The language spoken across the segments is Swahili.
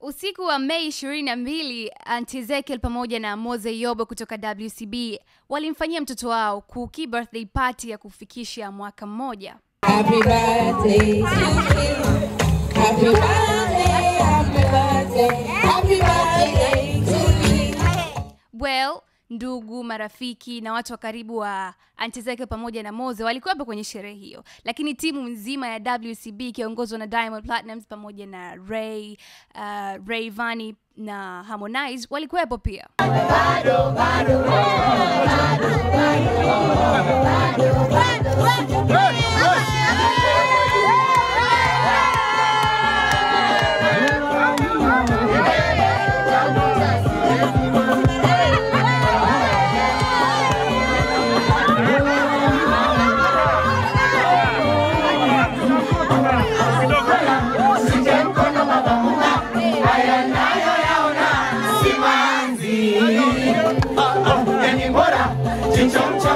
Usiku wa Mei 22, Aunti Ezekiel pamoja na Moze Yobo kutoka WCB walimfanyia mtoto wao Kuki birthday party ya kufikisha mwaka mmoja. Happy birthday. Happy birthday, happy birthday, happy birthday to you. Well, ndugu, marafiki na watu wa karibu wa anti zake pamoja na Moze walikuwepo kwenye sherehe hiyo, lakini timu nzima ya WCB ikiongozwa na Diamond Platnumz pamoja na Ray, uh, Ray Vani na Harmonize walikuwepo pia.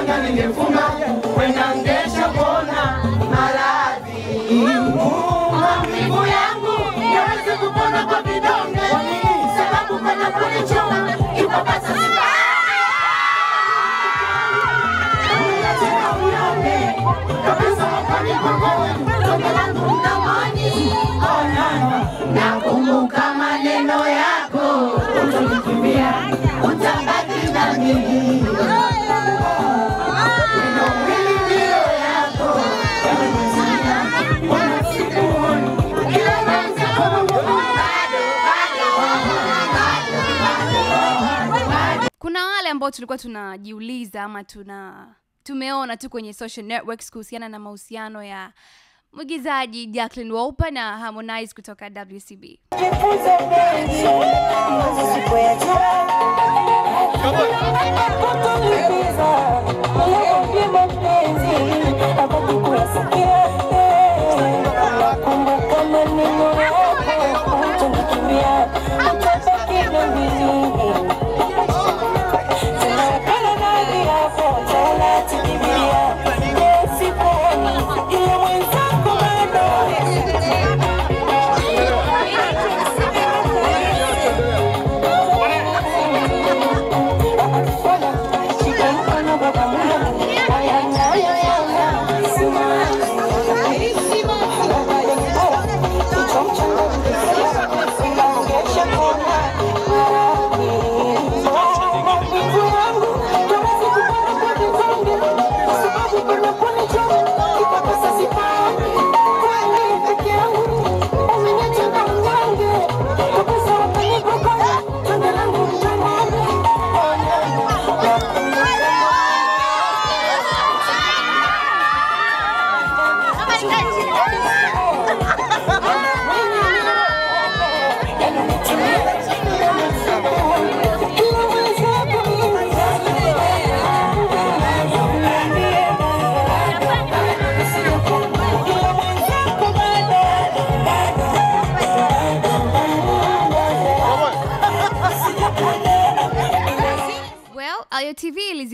Mchanga ningefunga kwenda ngesha pona maradhi. Maumivu yangu yaweze kupona kwa vidonge. Sababu pana kunichoma Ambao tulikuwa tunajiuliza ama tuna tumeona tu kwenye social networks kuhusiana na mahusiano ya mwigizaji Jacqueline Wolper na Harmonize kutoka WCB.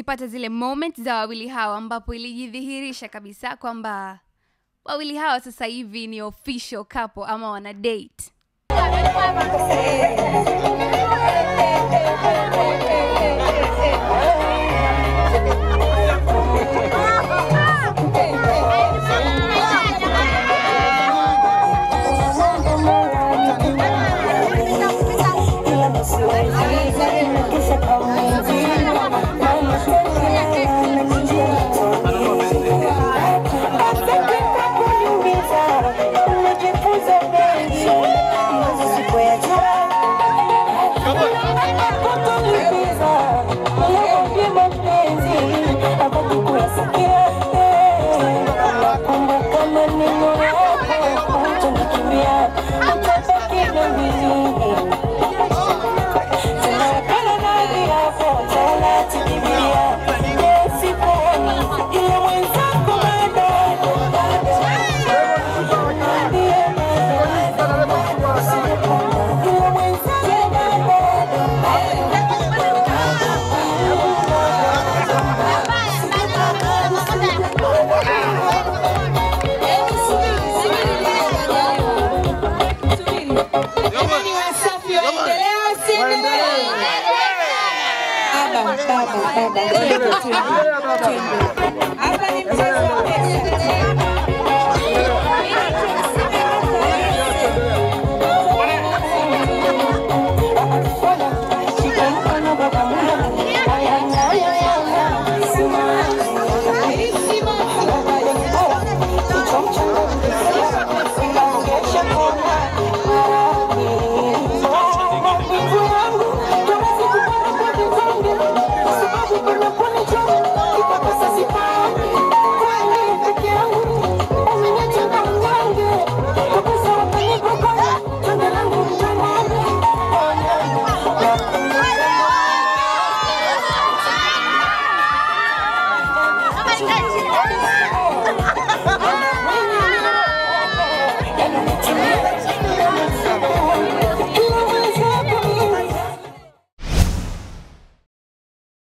Ilizipata zile moment za wawili hawa ambapo ilijidhihirisha kabisa kwamba wawili hawa sasa hivi ni official couple ama wana date. changes.